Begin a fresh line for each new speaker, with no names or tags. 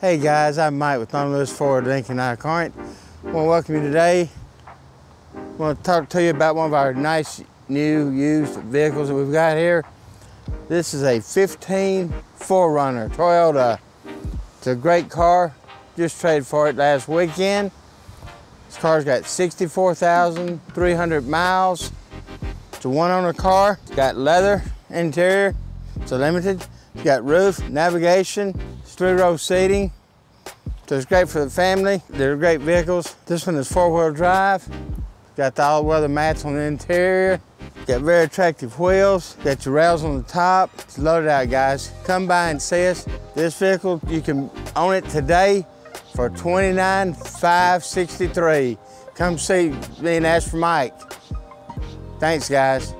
Hey guys, I'm Mike with Long Lewis Ford Lincoln I Corinth. I want to welcome you today. I want to talk to you about one of our nice new used vehicles that we've got here. This is a 15 4Runner Toyota. It's a great car. Just traded for it last weekend. This car's got 64,300 miles. It's a one owner car. It's got leather interior. It's a limited. It's got roof, navigation, three row seating. So it's great for the family. They're great vehicles. This one is four wheel drive. Got the all weather mats on the interior. Got very attractive wheels. Got your rails on the top. It's loaded out, guys. Come by and see us. This vehicle, you can own it today for $29,563. Come see me and ask for Mike. Thanks, guys.